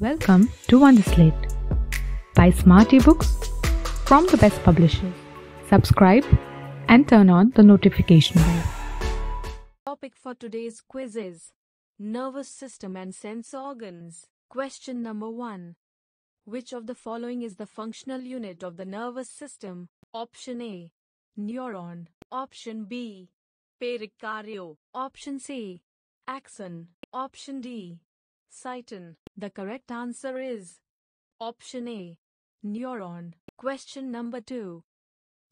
Welcome to Wonderslate. Buy smart ebooks from the best publishers. Subscribe and turn on the notification bell. Topic for today's quiz is Nervous System and Sense Organs. Question number 1. Which of the following is the functional unit of the nervous system? Option A. Neuron. Option B. Perikaryon. Option C. Axon. Option D. Cyton. The correct answer is Option A. Neuron. Question number 2.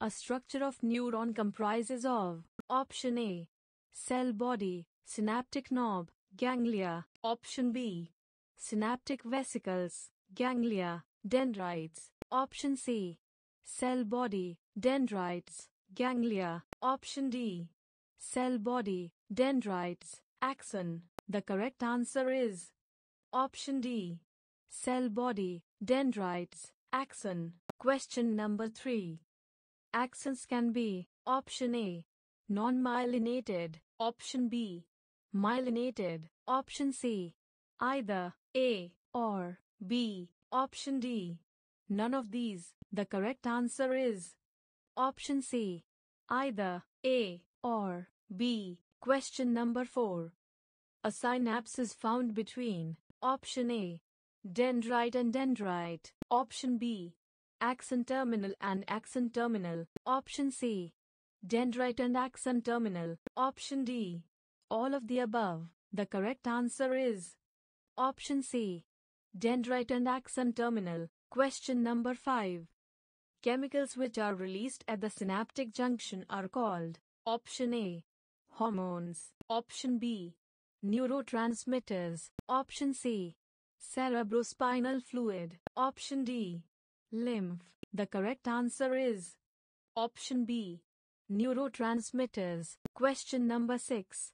A structure of neuron comprises of Option A. Cell body, synaptic knob, ganglia. Option B. Synaptic vesicles, ganglia, dendrites. Option C. Cell body, dendrites, ganglia. Option D. Cell body, dendrites, axon. The correct answer is Option D. Cell body, dendrites, axon. Question number 3. Axons can be Option A. Non-myelinated. Option B. Myelinated. Option C. Either A or B. Option D. None of these. The correct answer is Option C. Either A or B. Question number 4. A synapse is found between Option A. Dendrite and dendrite. Option B. Axon terminal and axon terminal. Option C. Dendrite and axon terminal. Option D. All of the above. The correct answer is Option C. Dendrite and axon terminal. Question number 5. Chemicals which are released at the synaptic junction are called Option A. Hormones. Option B. Neurotransmitters. Option C. Cerebrospinal fluid. Option D. Lymph. The correct answer is Option B. Neurotransmitters. Question number 6.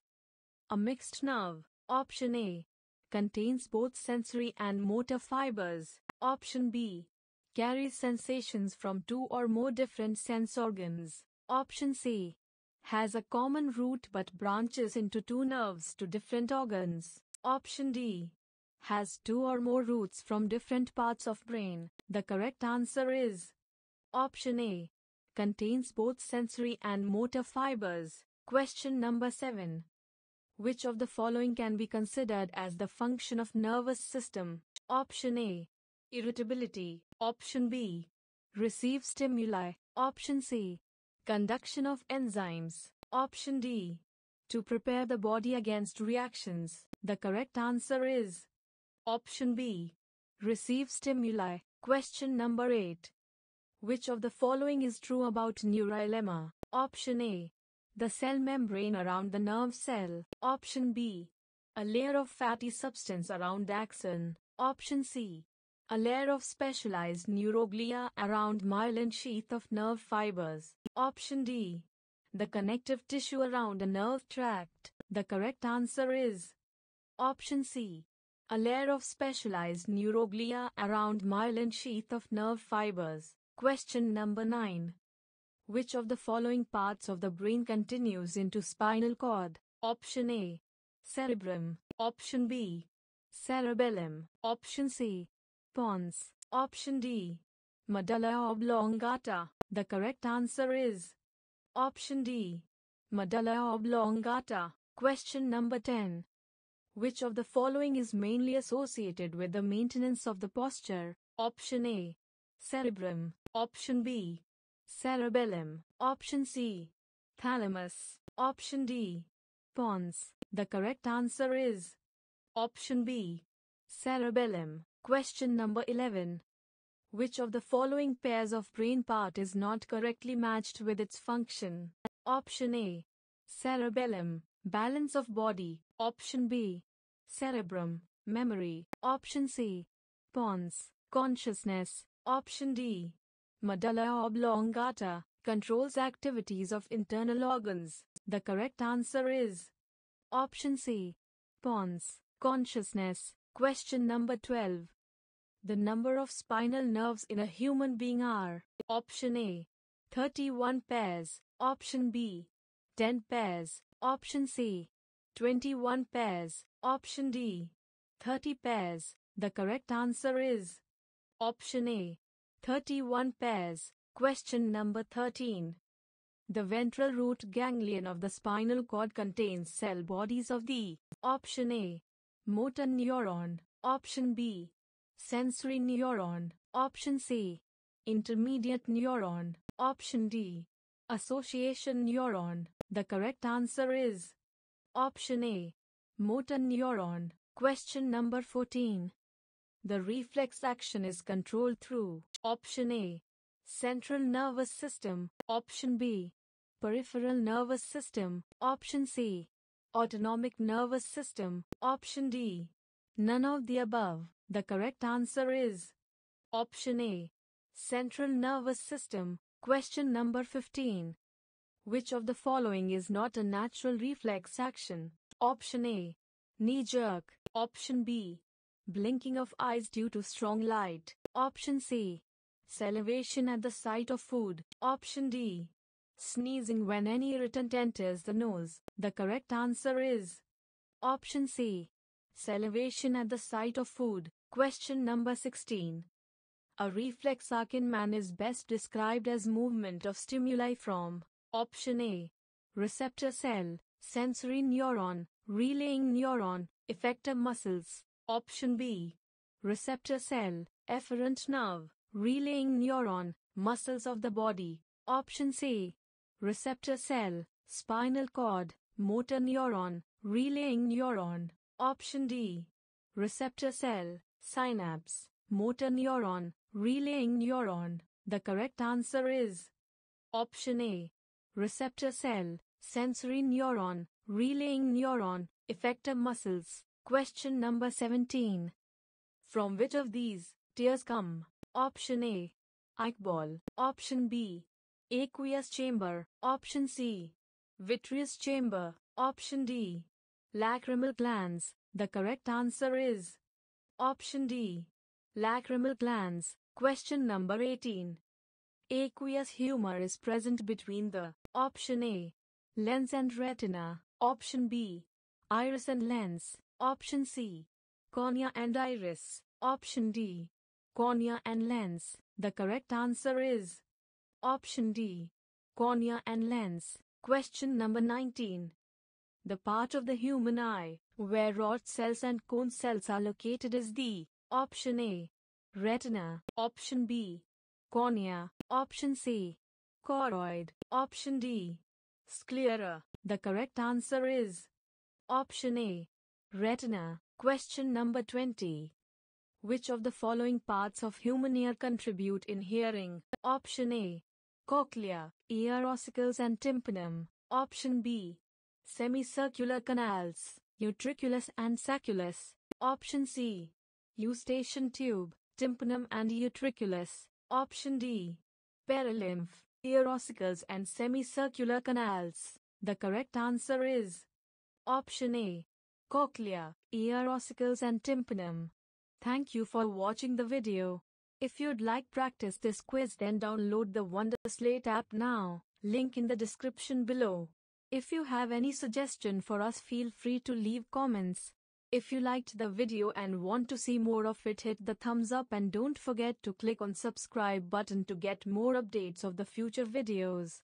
A mixed nerve. Option A. Contains both sensory and motor fibers. Option B. Carries sensations from two or more different sense organs. Option C. Has a common root but branches into two nerves to different organs. Option D. Has two or more roots from different parts of brain. The correct answer is Option A contains both sensory and motor fibers. Question number 7. Which of the following can be considered as the function of nervous system? Option A. Irritability. Option B. Receive stimuli. Option C. Conduction of enzymes. Option D. To prepare the body against reactions. The correct answer is Option B. Receive stimuli. Question number 8. Which of the following is true about neurilemma? Option A. The cell membrane around the nerve cell. Option B. A layer of fatty substance around axon. Option C. A layer of specialized neuroglia around myelin sheath of nerve fibers. Option D. The connective tissue around a nerve tract. The correct answer is Option C. A layer of specialized neuroglia around myelin sheath of nerve fibers. Question number 9. Which of the following parts of the brain continues into spinal cord? Option A. Cerebrum. Option B. Cerebellum. Option C. Pons. Option D. Medulla oblongata. The correct answer is Option D. Medulla oblongata. Question number 10. Which of the following is mainly associated with the maintenance of the posture? Option A. Cerebrum. Option B. Cerebellum. Option C. Thalamus. Option D. Pons. The correct answer is Option B. Cerebellum. Question number 11. Which of the following pairs of brain part is not correctly matched with its function? Option A. Cerebellum. Balance of body. Option B. Cerebrum. Memory. Option C. Pons. Consciousness. Option D. Medulla oblongata. Controls activities of internal organs. The correct answer is Option C. Pons. Consciousness. Question number 12. The number of spinal nerves in a human being are Option A. 31 pairs. Option B. 10 pairs. Option C. 21 pairs. Option D. 30 pairs. The correct answer is option A 31 pairs. Question number 13. The ventral root ganglion of the spinal cord contains cell bodies of the option A motor neuron, option B sensory neuron, option C intermediate neuron, option D association neuron. The correct answer is option A motor neuron. Question number 14. The reflex action is controlled through option A central nervous system, option B peripheral nervous system, option C. Autonomic nervous system, option D. None of the above. The correct answer is option A. Central nervous system. Question number 15. Which of the following is not a natural reflex action? Option A. Knee jerk. Option B. Blinking of eyes due to strong light. Option C. Salivation at the sight of food. Option D. Sneezing when any irritant enters the nose. The correct answer is option C. Salivation at the sight of food. Question number 16. A reflex arc in man is best described as movement of stimuli from option A. Receptor cell, sensory neuron, relaying neuron, effector muscles. Option B. Receptor cell, efferent nerve, relaying neuron, muscles of the body. Option C receptor cell, spinal cord, motor neuron, relaying neuron. Option D. Receptor cell, synapse, motor neuron, relaying neuron. The correct answer is option A. Receptor cell, sensory neuron, relaying neuron, effector muscles. Question number 17. From which of these tears come? Option A. Eyeball. Option B aqueous chamber, option C. Vitreous chamber, option D. Lacrimal glands, the correct answer is option D. Lacrimal glands. Question number 18. Aqueous humor is present between the option A. Lens and retina, option B. Iris and lens, option C. Cornea and iris, option D. Cornea and lens. The correct answer is Option D. Cornea and lens. Question number 19. The part of the human eye where rod cells and cone cells are located is the option A. Retina. Option B. Cornea. Option C. Choroid. Option D. Sclera. The correct answer is option A. Retina. Question number 20. Which of the following parts of human ear contribute in hearing? Option A cochlea, ear ossicles and tympanum. Option B. Semicircular canals, utriculus and sacculus. Option C. Eustachian tube, tympanum and utriculus. Option D. Perilymph, ear ossicles and semicircular canals. The correct answer is Option A. Cochlea, ear ossicles and tympanum. Thank you for watching the video. If you'd like practice this quiz then download the Wonderslate app now, link in the description below. If you have any suggestion for us feel free to leave comments. If you liked the video and want to see more of it hit the thumbs up and don't forget to click on subscribe button to get more updates of the future videos.